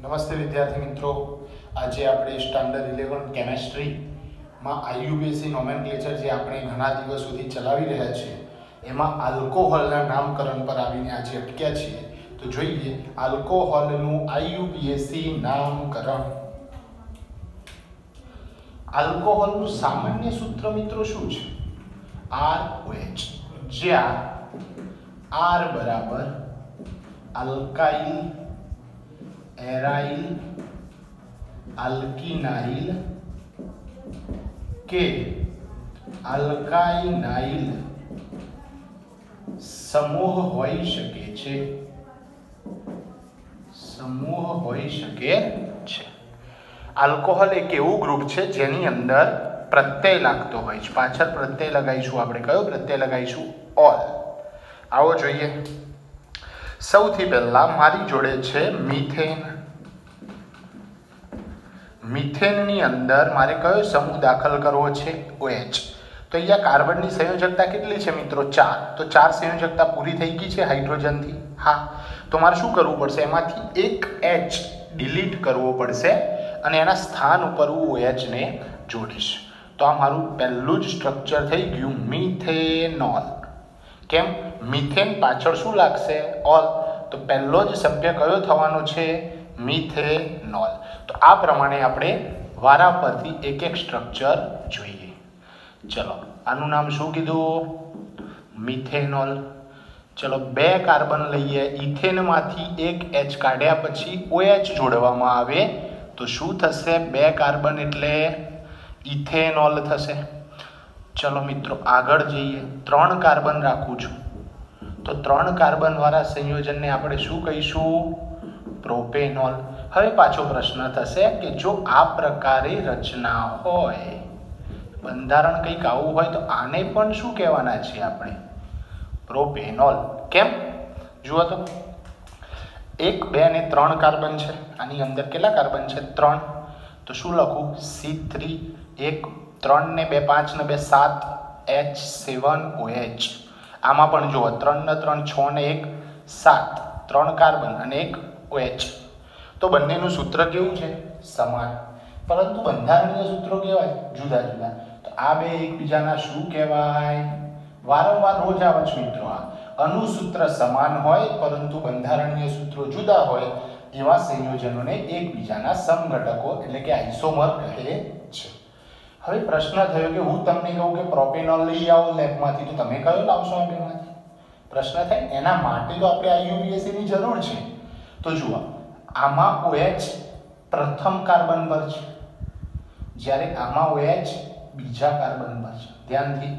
નમસ્તે વિદ્યાર્થી મિત્રો. આજે આપણે સ્ટાન્ડર્ડ ઇલેવન કેમેસ્ટ્રીમાં આઈયુપીએસસી નોમેનક્લેચર જે આપણે ઘણા દિવસોથી ચલાવી રહ્યા છીએ, એમાં આલ્કોહોલના નામકરણ પર આવીને આજે અટક્યા છીએ. તો જોઈએ આલ્કોહોલનું આઈયુપીએસસી નામકરણ. આલ્કોહોલનું સામાન્ય સૂત્ર મિત્રો શું છે? આર ઓએચ જ્યાં આર બરાબર આલ્કાઇલ એરાઇલ अल्किनाइल કે આલ્કાઇનાઇલ સમૂહ હોઈ શકે છે સમૂહ હોઈ શકે છે આલ્કોહોલ એક એવું ગ્રુપ છે જેની અંદર પ્રત્યય લાગતો હોય છે પાછળ પ્રત્યય લગાવીશું આપણે કયો પ્રત્યય લગાવીશું ઓલ. આવો જોઈએ. સૌથી પહેલા મારી જોડે છે મિથેન. મિથેનની અંદર મારે કયો સમૂહ દાખલ કરવો છે? ઓએચ તો અહીંયા કાર્બનની સંયોજકતા કેટલી છે મિત્રો? ચાર. તો ચાર સંયોજકતા પૂરી થઈ ગઈ છે હાઇડ્રોજનથી? હા. તો મારે શું કરવું પડશે? એમાંથી એક એચ ડિલીટ કરવો પડશે અને એના સ્થાન ઉપર હું ઓએચને જોડીશ. તો આ મારું પહેલું જ સ્ટ્રક્ચર થઈ ગયું મિથેનોલ. કેમ? મિથેન પાછળ શું લાગશે? ઓલ તો પહેલો જ સભ્ય કયો થવાનો છે? મિથેનોલ. તો આ પ્રમાણે આપણે વારા પરથી એક એક સ્ટ્રક્ચર જોઈએ. ચલો, આનું નામ શું કીધું? મિથેનોલ. ચલો, બે કાર્બન લઈએ. ઇથેનમાંથી એક એચ કાઢ્યા પછી OH જોડવામાં આવે તો શું થશે? બે કાર્બન એટલે ઇથેનોલ થશે. ચલો મિત્રો, આગળ જઈએ. ત્રણ કાર્બન રાખું છું. તો ત્રણ કાર્બન વાળા સંયોજનને આપણે શું કહીશું? પ્રોપેનોલ. હવે પાછો પ્રશ્ન થશે કે જો આ પ્રકારે રચના હોય, બંધારણ કંઈક આવું હોય, તો આને પણ શું કહેવાના છીએ આપણે? પ્રોપેનોલ. કેમ? જુઓ તો. એક, બે અને ત્રણ કાર્બન છે. આની અંદર કેટલા કાર્બન છે? ત્રણ. તો શું લખું? સી થ્રી, એક ત્રણ ને બે પાંચ ને બે સાત એચ સેવન ઓએચ આમાં પણ જુઓ ત્રણ ને ત્રણ છ ને એક, સાત. ત્રણ કાર્બન અને એક ઓએચ તો બંનેનું સૂત્ર કેવું છે? સમાન. પરંતુ બંધારણીય સૂત્રો કહેવાય જુદા જુદા. તો આ બે એકબીજાના શું કહેવાય? વારંવાર રોજ આવે છે મિત્રો આ. અનુસૂત્ર સમાન હોય, પરંતુ બંધારણીય સૂત્રો જુદા હોય, એવા સંયોજનોને એકબીજાના સમઘટકો, એટલે કે આઇસોમર કહે છે. હવે પ્રશ્ન થયો કે હું તમને કહું કે પ્રોપેનોલ લઈ આવો લેબમાંથી, તો તમે કયો લાવશો આ બેમાંથી પ્રશ્ન થાય, એના માટે તો આપણે આઈયુપીએસસીની જરૂર છે. તો જુઓ, આમાં ઓએચ પ્રથમ કાર્બન પર છે. જ્યારે આમાં ઓએચ બીજા કાર્બન પર છે. ધ્યાનથી.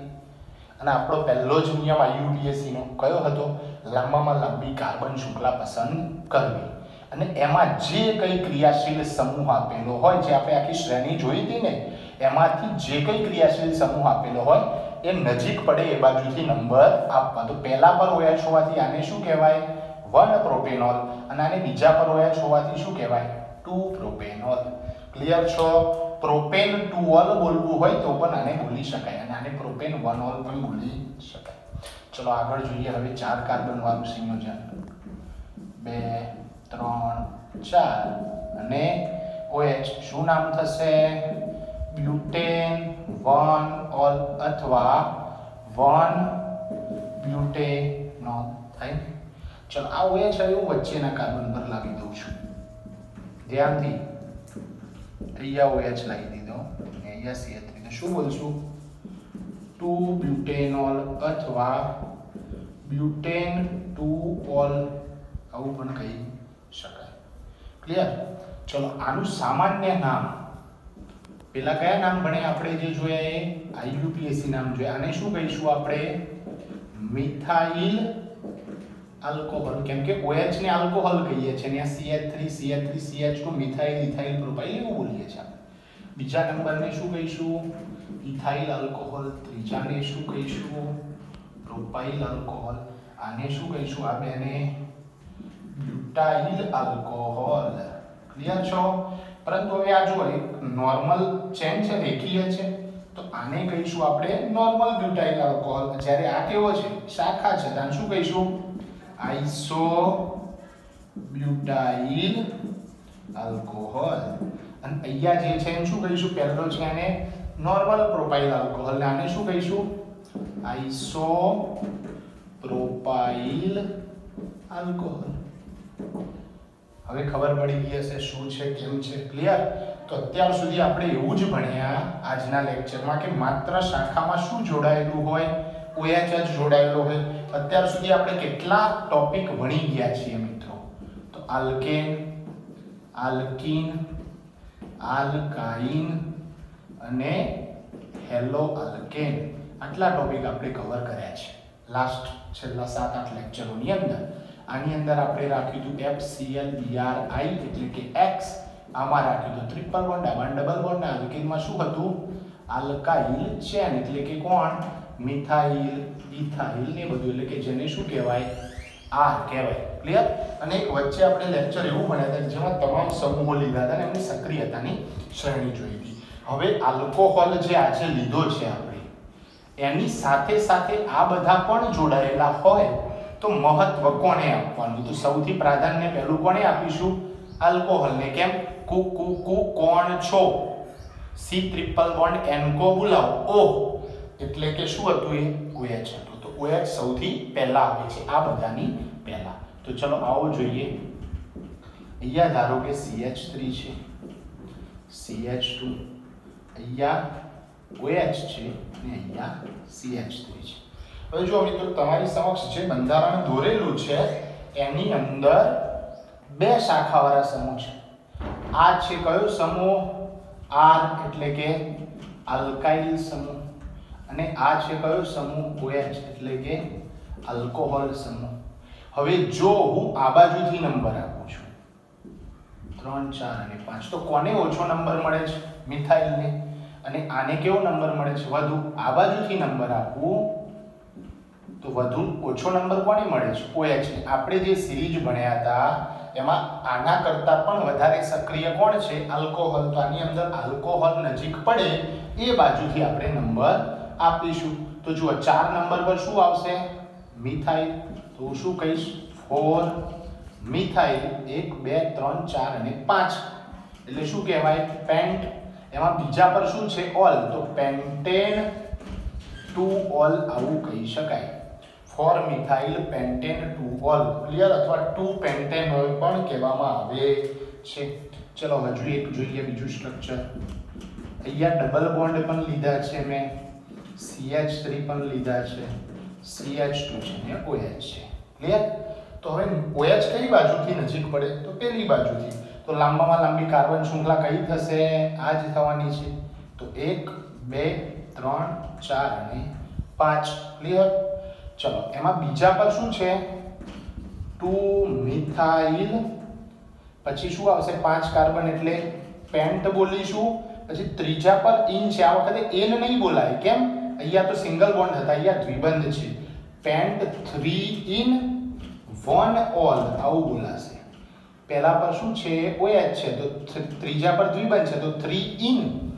અને આપણો પહેલો જ નિયમ આઈયુપીએસસીનો કયો હતો? લાંબામાં લાંબી કાર્બન શૃંખલા પસંદ કરવી. અને એમાં જે કંઈ ક્રિયાશીલ સમૂહ આપેલો હોય, જે આપણે આખી શ્રેણી જોઈ હતી ને એમાંથી જે કઈ ક્રિયાશીલ સમૂહ આપેલો હોય, એ નજીક પડે એ બાજુથી નંબર આપવા. તો પહેલા પર OH હોવાથી આને શું કહેવાય? One propanol. અને આને બીજા પર OH હોવાથી શું કહેવાય? Two propanol. ક્લિયર છો? પ્રોપેન ટુ ઓલ બોલવું હોય તો પણ આને બોલી શકાય. અને આને પ્રોપેન વન ઓલ પણ બોલી શકાય. ચલો આગળ જોઈએ. હવે ચાર કાર્બન વાળું સંયોજન. બે, ત્રણ, ચાર. અને OH શું નામ થશે? બ્યુટેન, વન, ઓલ અથવા વન બ્યુટેનોલ થાય ચલો, આ ઓએચ આવ્યું વચ્ચેના કાર્બન પર લાવી દઉં છું. ધ્યાનથી. અહીંયા ઓએચ લાવી દીધો. અને અહીંયા CH લીધો. શું બોલશું ટુ બ્યુટેનોલ અથવા બ્યુટેન ટુ ઓલ, આવું પણ કહી શકાય. ક્લિયર ચલો, આનું સામાન્ય નામ પેલા કયા નામ ભણે? આપણે જે જોયા એ આઈયુપીએસસી નામ જોયા. આને શું કહીશું આપણે? Methyl alcohol. કેમ કે OH ને આલ્કોહોલ કહીએ છીએ ને CH3 CH3 CH2 methyl, ethyl, propyl એવું બોલીએ છીએ બીજા નંબરને શું કહીશું? Ethyl alcohol. ત્રીજાને શું કહીશું? Propyl alcohol. આને શું કહીશું? આ બેને બ્યુટાઇલ આલ્કોહોલ. ક્લિયર છો? પરંતુ હવે આ જો એક નોર્મલ ચેન છે, રેખીય છે. તો આને કહીશું આપણે નોર્મલ બ્યુટાઇલ આલ્કોહોલ જ્યારે આ કેવો છે? શાખા છે. તો શું કહીશું? આઈસો બ્યુટાઇલ આલ્કોહોલ અને અહીંયા જે છે એને શું કહીશું? પહેલો છે એને નોર્મલ પ્રોપાઇલ આલ્કોહોલ આને શું કહીશું? આઈસો પ્રોપાઇલ આલ્કોહોલ હવે ખબર પડી ગઈ હશે શું છે, કેમ છે ક્લિયર તો અત્યાર સુધી આપણે એવું જ ભણ્યા આજના લેક્ચરમાં કે માત્ર શાખામાં શું જોડાયેલું હોય ઓએચ જ જોડાયેલો હોય, અત્યાર સુધી આપણે કેટલા ટોપિક ભણી ગયા છીએ મિત્રો? તો આલ્કેન આલ્કીન આલ્કાઇન અને હેલો આલ્કેન આટલા ટોપિક આપણે કવર કર્યા છે. લાસ્ટ છેલ્લા સાત, આઠ લેક્ચરોની અંદર. આની અંદર આપણે રાખ્યું હતું FCl BrI એટલે કે એક્સ આમાં રાખ્યું હતું ટ્રિપલ બોન્ડ આમાં ડબલ બોન્ડ આલ્કેનમાં શું હતું? આલ્કાઇલ ચેન એટલે કે કોણ? મિથાઇલ, ઇથાઇલ ને બધું એટલે કે જેને શું કહેવાય? આર કહેવાય. ક્લિયર અને એક વચ્ચે આપણે લેક્ચર એવું ભણ્યા હતા જેમાં તમામ સમૂહો લીધા હતા અને એમની સક્રિયતાની શ્રેણી જોઈ હતી. હવે આલ્કોહોલ જે આજે લીધો છે આપણે, એની સાથે સાથે આ બધા પણ જોડાયેલા હોય તો મહત્વ કોને આપવાનું? તો સૌથી પ્રાધાન્ય પહેલું કોને આપીશું? આલ્કોહોલને કેમ? કુ કુ કુ, કોણ છો? સી ટ્રિપલ બોન્ડ કો, બોલાવો. ઓહ એટલે કે શું હતું એ? ઓએચ હતું. તો ઓએચ સૌથી પહેલા આવે છે. આ બધાની પહેલા. તો ચલો આવો જોઈએ. અહીંયા ધારો કે CH3 છે. CH2 અહીંયા OH છે. અને અહીંયા CH3 છે. હવે જો મિત્રો, તમારી સમક્ષ જે બંધારણ દોરેલું છે, એની અંદર બે શાખાવાળા સમૂહ છે. આ છે કયો સમૂહ? આર એટલે કે આલ્કાઇલ સમૂહ. અને આ છે કયો સમૂહ? OH એટલે કે આલ્કોહોલ સમૂહ. હવે જો હું આ બાજુથી નંબર આપું છું, ત્રણ, ચાર અને પાંચ, તો કોને ઓછો નંબર મળે છે? મિથાઇલને. અને આને કેવો નંબર મળે છે? વધુ. આ બાજુથી નંબર આપું તો વધુ ઓછો નંબર કોને મળે છે? OH ને. આપણે જે સિરીઝ ભણ્યા હતા, એમાં આના કરતાં પણ વધારે સક્રિય કોણ છે? આલ્કોહોલ. તો આની અંદર આલ્કોહોલ નજીક પડે, એ બાજુથી આપણે નંબર આપીશું. તો જુઓ, ચાર નંબર પર શું આવશે? મિથાઇલ. તો હું શું કહીશ? Four methyl. એક, બે, ત્રણ, ચાર અને પાંચ. એટલે શું કહેવાય? પેન્ટ. એમાં બીજા પર શું છે? ઓલ. તો પેન્ટેન ટુ ઓલ આવું કહી શકાય. Four methyl pentane two ol clear? અથવા ટુ પેન્ટેનોલ પણ કહેવામાં આવે છે. ચલો હજુ એક જોઈએ બીજું સ્ટ્રક્ચર અહીંયા ડબલ બોન્ડ પણ લીધા છે મેં. CH3 પણ લીધા છે. CH2 છે ને OH છે. ક્લિયર તો હવે OH કઈ બાજુથી નજીક પડે? તો પેલી બાજુથી. તો લાંબામાં લાંબી કાર્બન શૃંખલા કઈ થશે? આ જ થવાની છે. તો એક, બે, ત્રણ, ચાર અને પાંચ. ક્લિયર ચલો, એમાં બીજા પર શું છે? ટુ મિથાઇલ, પછી શું આવશે? પાંચ કાર્બન એટલે પેન્ટ બોલીશું. પછી ત્રીજા પર ઇન છે. આ વખતે એન નહીં બોલાય. કેમ? અહીંયા તો સિંગલ બોન્ડ હતા. અહીંયા દ્વિબંધ છે. Pent three ene, one ol. આવું બોલાશે. પહેલા પર શું છે? ઓએચ છે. તો ત્રીજા પર દ્વિબંધ છે. તો થ્રી ઇન,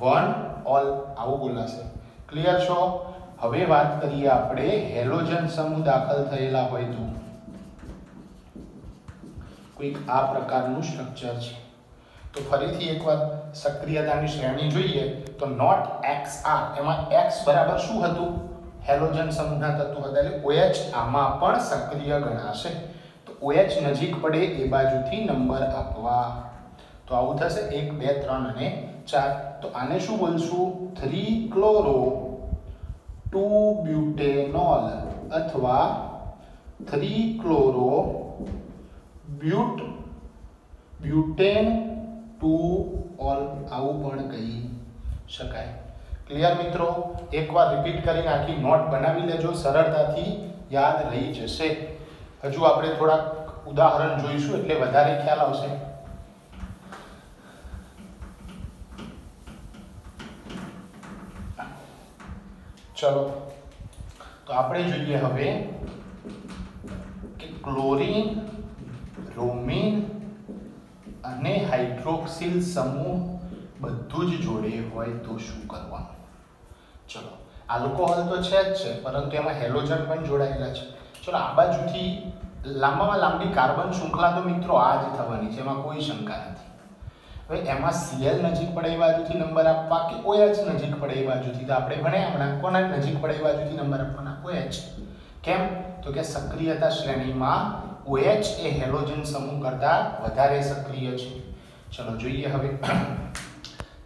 વન ઓલ. આવું બોલાશે. ક્લિયર છો? હવે વાત કરીએ આપણે હેલોજન સમૂહ દાખલ થયેલા હોય તો. કોઈક આ પ્રકારનું સ્ટ્રક્ચર છે. તો ફરીથી એકવાર સક્રિયતાની શ્રેણી જોઈએ તો નોટ એક્સ આર એમાં એક્સ બરાબર શું હતું? હેલોજન સમૂહના તત્વો હતા એટલે ઓએચ આમાં પણ સક્રિય ગણાશે. તો ઓએચ નજીક પડે એ બાજુથી નંબર આપવા. તો આવું થશે એક, બે, ત્રણ અને ચાર. તો આને શું બોલશું? થ્રી ક્લોરો ટુ બ્યુટેનોલ અથવા three chloro but butane two ol આવું પણ કહી શકાય. ક્લિયર મિત્રો? એકવાર રિપીટ કરીને આખી નોટ બનાવી લેજો, સરળતાથી યાદ રહી જશે. હજુ આપણે થોડાક ઉદાહરણ જોઈશું, એટલે વધારે ખ્યાલ આવશે. ચલો. તો આપણે જોઈએ હવે કે ક્લોરીન બ્રોમિન અને હાઇડ્રોક્સિલ સમૂહ બધું જ જોડે હોય તો શું કરવાનું? ચલો. આલ્કોહોલ તો છે જ છે, પરંતુ એમાં હેલોજન પણ જોડાયેલા છે. ચલો, આ બાજુથી લાંબામાં લાંબી કાર્બન શૃંખલા તો મિત્રો આ જ થવાની છે, એમાં કોઈ શંકા નથી. હવે એમાં સીએલ નજીક પડે એ બાજુથી નંબર આપવા કે ઓએચ નજીક પડે એ બાજુથી? તો આપણે ભણ્યા હમણાં. કોના નજીક પડે એ બાજુથી નંબર આપવાના? ઓએચ. કેમ? તો કે સક્રિયતા શ્રેણીમાં ઓએચ એ હેલોજન સમૂહ કરતા વધારે સક્રિય છે. ચલો જોઈએ હવે.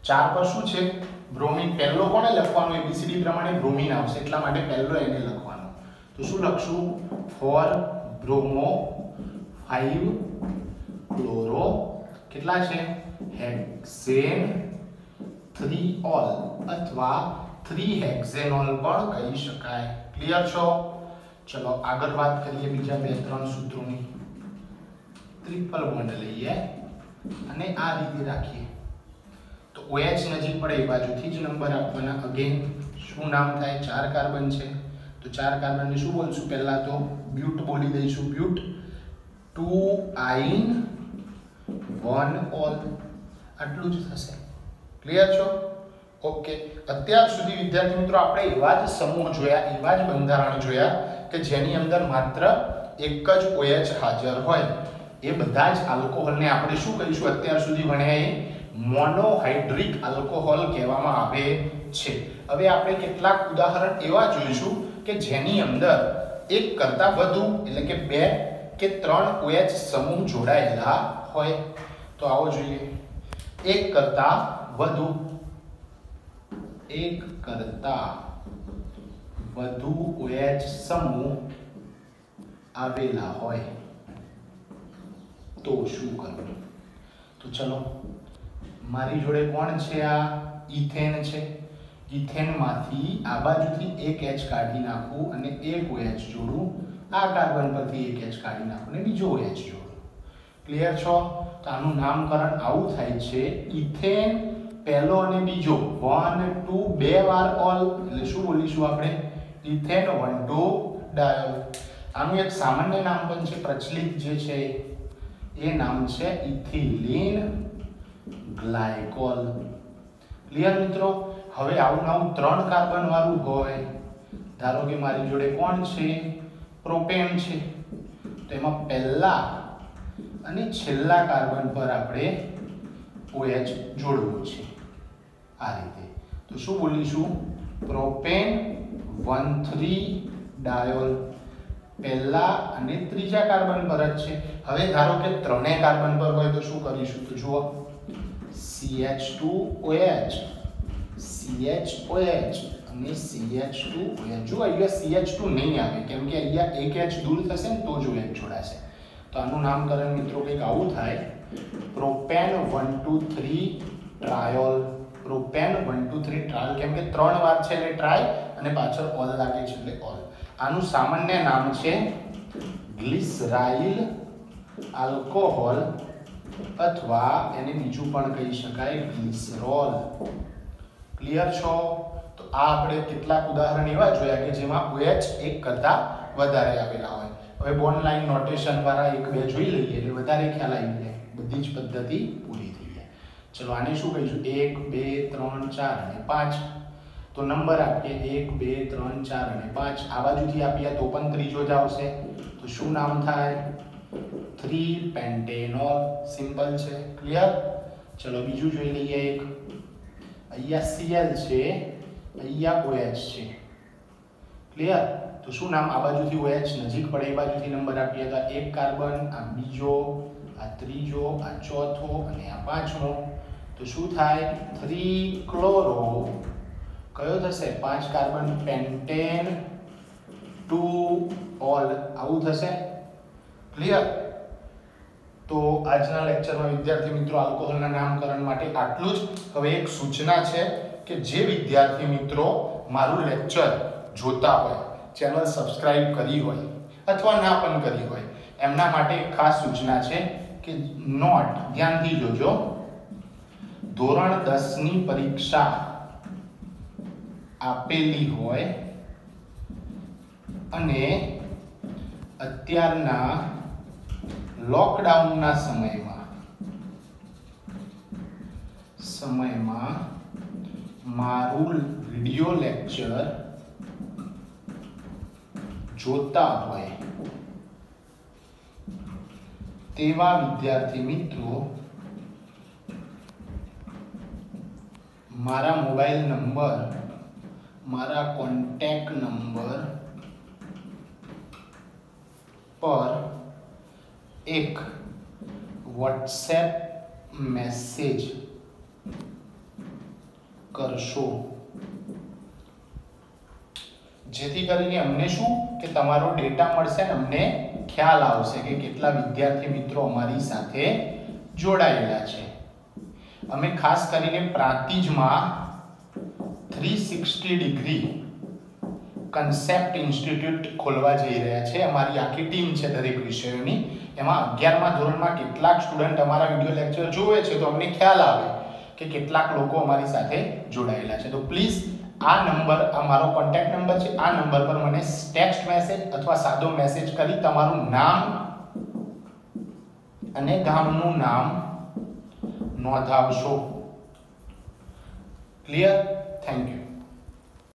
ચાર પર શું છે? બ્રોમિન પહેલો કોને લખવાનો? એબીસીડી પ્રમાણે બ્રોમિન આવશે. એટલા માટે પહેલો એને લખવાનો. તો શું લખશું? Four bromo five chloro. કેટલા છે? હેક્સેન 3 ઓલ અથવા 3 હેક્સેનોલ પણ કહી શકાય. ક્લિયર છો? ચલો, આગળ વાત કરીએ બીજા બે ત્રણ સૂત્રોની. ટ્રિપલ બોન્ડ લઈએ અને આ રીતે રાખીએ. તો OH નજીક પડે એ બાજુથી જ નંબર આપવાના. અગેન શું નામ થાય? ચાર કાર્બન છે. તો ચાર કાર્બનને શું બોલશું પહેલાં તો? બ્યુટ બોલી દઈશું. But two yne one ol આટલું જ થશે. ક્લિયર છો? ઓકે અત્યાર સુધી વિદ્યાર્થી મિત્રો, આપણે એવા જ સમૂહ જોયા, એવા જ બંધારણ જોયા કે જેની અંદર માત્ર એક જ OH હાજર હોય. એ બધા જ આલ્કોહોલને આપણે શું કહીશું? અત્યાર સુધી ભણ્યા એ મોનોહાઇડ્રિક આલ્કોહોલ કહેવામાં આવે છે. હવે આપણે કેટલાક ઉદાહરણ એવા જોઈશું કે જેની અંદર એક કરતાં વધુ, એટલે કે બે કે ત્રણ OH સમૂહ જોડાયેલા હોય. તો આવો જોઈએ. એક કરતાં વધુ. એક કરતાં વધુ OH સમૂહ આવેલા હોય. તો શું કરવું? તો ચલો, મારી જોડે કોણ છે આ? ઇથેન છે. ઇથેનમાંથી આ બાજુથી એક એચ કાઢી નાખું અને એક ઓએચ જોડું. આ કાર્બન પરથી એક એચ કાઢી નાખું અને બીજો ઓએચ જોડું. ક્લિયર છો? તો આનું નામકરણ આવું થાય છે, ઇથેન પહેલો અને બીજો વન ટુ બે વાર ઓલ એટલે શું બોલીશું આપણે? ઇથેન વન ટુ ડાયોલ આનું એક સામાન્ય નામ પણ છે, પ્રચલિત જે છે, એ નામ છે ઇથિલિન ગ્લાયકોલ. ક્લિયર મિત્રો? હવે આવું આવું ત્રણ કાર્બન વાળું હોય, ધારો કે મારી જોડે કોણ છે? પ્રોપેન છે. તો એમાં પહેલા અને છેલ્લા કાર્બન પર આપણે OH જોડવું છે આ રીતે. તો શું બોલીશું? Propane one three diol. પહેલા અને ત્રીજા કાર્બન પર જ છે. હવે ધારો કે ત્રણેય કાર્બન પર હોય તો શું કરીશું? તો જુઓ. CH2OH CHOH અને CH2OH જુઓ, અહીંયા CH2 નહીં આવે. કેમ કે અહીંયા એક H દૂર થશે ને તો જ OH જોડાશે. તો આનું નામકરણ મિત્રો કંઈક આવું થાય. Propane one, two, three, triol. Propane one, two, three, triol. કેમ કે ત્રણ વાર છે એટલે ટ્રાય અને પાછળ ઓલ લાગે છે એટલે ઓલ. આનું સામાન્ય નામ છે ગ્લિસરાઇલ આલ્કોહોલ અથવા એને બીજું પણ કહી શકાય ગ્લિસરોલ. ક્લિયર છો? તો આ આપણે કેટલાક ઉદાહરણ એવા જોયા કે જેમાં ઓએચ એક કરતાં વધારે આવેલા હોય. હવે બોન્ડ નોટેશન દ્વારા એક બે જોઈ લઈએ, એટલે વધારે ખ્યાલ આવી જાય. બધી જ પદ્ધતિ પૂરી થઈ જાય. ચલો, આને શું કહીશું? એક, બે, ત્રણ, ચાર અને પાંચ. તો નંબર આપીએ. એક, બે, ત્રણ, ચાર અને પાંચ. આ બાજુથી આપીએ તો પણ ત્રીજો જ આવશે. તો શું નામ થાય? Three pentanol. સિમ્પલ છે. ક્લિયર ચલો, બીજું જોઈ લઈએ એક. અહીંયા સીએલ છે. અહીંયા ઓએચ છે. ક્લિયર તો શું નામ? આ બાજુથી OH નજીક પડે, એ બાજુથી નંબર આપીએ તો એક કાર્બન આ બીજો, આ ત્રીજો, આ ચોથો અને આ પાંચમો. તો શું થાય? થ્રી ક્લોરો કયો થશે? પાંચ કાર્બન પેન્ટેન ટુ ઓલ આવું થશે? ક્લિયર તો આજના લેક્ચરમાં વિદ્યાર્થી મિત્રો આલ્કોહોલના નામકરણ માટે આટલું જ. હવે એક સૂચના છે કે જે વિદ્યાર્થી મિત્રો મારું લેક્ચર જોતા હોય ચેનલ સબસ્ક્રાઇબ કરી હોય અથવા ના પણ કરી હોય, એમના માટે ખાસ સૂચના છે કે નોટ ધ્યાનથી જોજો. ધોરણ દસની પરીક્ષા આપેલી હોય અને અત્યારના લોકડાઉનના સમયમાં સમયમાં મારું વિડિયો લેક્ચર જોતા હોય તેવા વિદ્યાર્થી મિત્રો, મારા મોબાઈલ નંબર, મારા કોન્ટેક્ટ નંબર પર એક વોટ્સએપ મેસેજ કરશો. જેથી કરીને અમને શું? કે તમારો ડેટા મળશે ને અમને ખ્યાલ આવશે કે કેટલા વિદ્યાર્થી મિત્રો અમારી સાથે જોડાયેલા છે. અમે ખાસ કરીને પ્રાંતિજમાં three sixty degree concept institute ખોલવા જઈ રહ્યા છે. અમારી આખી ટીમ છે દરેક વિષયોની. એમાં અગિયારમા ધોરણમાં કેટલાક સ્ટુડન્ટ અમારા વીડિયો લેક્ચર જોવે છે તો અમને ખ્યાલ આવે કે કેટલાક લોકો અમારી સાથે જોડાયેલા છે. તો પ્લીઝ આ નંબર, આ મારો કોન્ટેક્ટ નંબર છે. આ નંબર પર મને ટેક્સ્ટ મેસેજ અથવા સાદો મેસેજ કરી તમારું નામ અને ગામનું નામ નોંધાવશો. Clear thank you